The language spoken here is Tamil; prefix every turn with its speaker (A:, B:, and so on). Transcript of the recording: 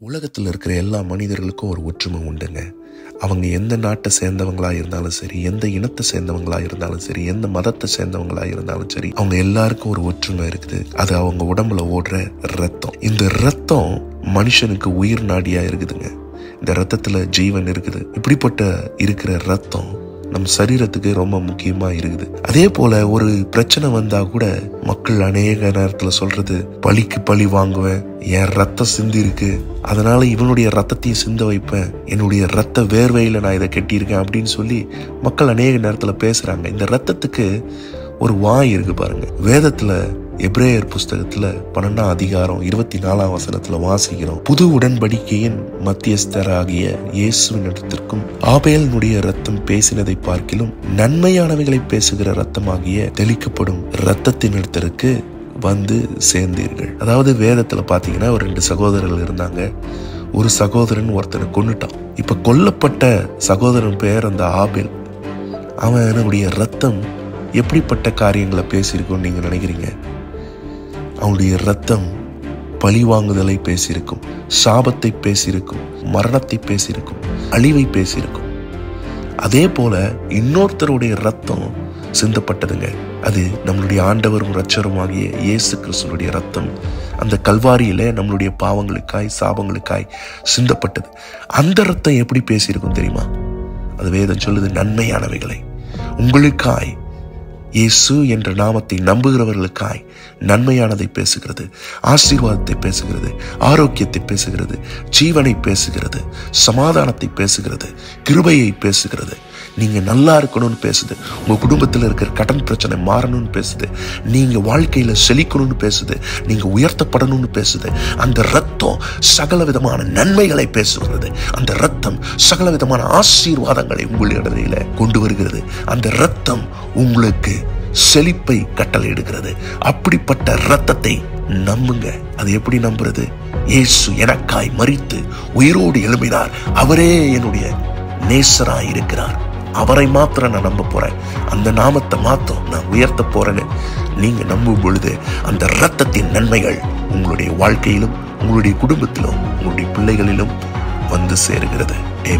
A: உலகத்தில் இருக்கிற எல்லா மனிதர்களுக்கும் ஒரு ஒற்றுமை உண்டுங்க. அவங்க எந்த நாட்டை சேர்ந்தவங்களா இருந்தாலும் சரி எந்த இனத்தை சேர்ந்தவங்களா இருந்தாலும் சரி எந்த மதத்தை சேர்ந்தவங்களா இருந்தாலும் சரி அவங்க எல்லாருக்கும் ஒரு ஒற்றுமை இருக்குது. அது அவங்க உடம்புல ஓடுற ரத்தம் இந்த ரத்தம் மனுஷனுக்கு உயிர் நாடியா இருக்குதுங்க. இந்த ரத்தத்துல ஜீவன் இருக்குது. இப்படிப்பட்ட இருக்கிற ரத்தம் நம் சரீரத்துக்கு ரொம்ப முக்கியமா இருக்குது. அதே போல ஒரு பிரச்சனை வந்தா கூட மக்கள் அநேக நேரத்துல சொல்றது பழிக்கு பழி வாங்குவேன் என் ரத்தம் சிந்தி இருக்கு அதனால இவனுடைய ரத்தத்தையும் சிந்த வைப்பேன் என்னுடைய ரத்த வேர்வையில நான் இதை கட்டியிருக்கேன் அப்படின்னு சொல்லி மக்கள் அநேக நேரத்துல பேசுறாங்க. இந்த ரத்தத்துக்கு ஒரு வாய் இருக்கு பாருங்க. வேதத்துல எப்ரேயர் புஸ்தகத்துல பன்னெண்டாம் அதிகாரம் இருபத்தி நாலாம் வசனத்துல வாசிக்கிறோம். புது உடன்படிக்கையின் மத்தியஸ்தராகிய இயேசுவின் இடத்திற்கும் ஆபேலனுடைய ரத்தம் பேசினதை பார்க்கிலும் நன்மையானவைகளை பேசுகிற ரத்தமாகிய தெளிக்கப்படும் ரத்தத்தின் இடத்திற்கு வந்து சேர்ந்தீர்கள். அதாவது வேதத்துல பாத்தீங்கன்னா ஒரு ரெண்டு சகோதரர்கள் இருந்தாங்க. ஒரு சகோதரன் ஒருத்தனை கொண்டுட்டான் இப்ப கொல்லப்பட்ட சகோதரன் பெயர் அந்த ஆபேல். அவனுடைய ரத்தம் எப்படிப்பட்ட காரியங்களை பேசியிருக்கோன்னு நீங்க நினைக்கிறீங்க? அவனுடைய ரத்தம் பழி வாங்குதலை பேசியிருக்கும் சாபத்தை பேசியிருக்கும் மரணத்தை பேசியிருக்கும் அழிவை பேசியிருக்கும். அதே போல இன்னொருத்தருடைய ரத்தம் சிந்தப்பட்டதுங்க. அது நம்மளுடைய ஆண்டவரும் இரட்சருமாகிய இயேசு கிறிஸ்துனுடைய ரத்தம் அந்த கல்வாரியில நம்மளுடைய பாவங்களுக்காய் சாபங்களுக்காய் சிந்தப்பட்டது. அந்த ரத்தம் எப்படி பேசியிருக்கும் தெரியுமா? அது வேதம் சொல்லுது நன்மையானவைகளை. உங்களுக்காய் இயேசு என்ற நாமத்தை நம்புகிறவர்களுக்காய் நன்மையானதை பேசுகிறது ஆசீர்வாதத்தை பேசுகிறது ஆரோக்கியத்தை பேசுகிறது ஜீவனை பேசுகிறது சமாதானத்தை பேசுகிறது கிருபையை பேசுகிறது. நீங்க நல்லா இருக்கணும்னு பேசுது உங்க குடும்பத்தில் இருக்கிற கடன் பிரச்சனை மாறணும்னு பேசுது நீங்க வாழ்க்கையில செழிக்கணும்னு பேசுது நீங்க உயர்த்தப்படணும்னு பேசுது அந்த ரத்தம் சகல விதமான நன்மைகளை பேசுகிறது அந்த ரத்தம் சகல விதமான ஆசீர்வாதங்களை உங்களிடையில கொண்டு வருகிறது அந்த ரத்தம் உங்களுக்கு செழிப்பை கட்டளையிடுகிறது. அப்படிப்பட்ட ரத்தத்தை நம்புங்க. அது எப்படி நம்புறது? இயேசு எனக்காய் மறித்து உயிரோடு எழும்பினார். அவரே என்னுடைய நேசராய் இருக்கிறார். அவரை மாத்திரம் நான் நம்ப போறேன். அந்த நாமத்தை மாத்திரம் நான் உயர்த்த போறேன்னு நீங்க நம்பும் பொழுது அந்த ரத்தத்தின் நன்மைகள் உங்களுடைய வாழ்க்கையிலும் உங்களுடைய குடும்பத்திலும் உங்களுடைய பிள்ளைகளிலும் வந்து சேருகிறது. ஏ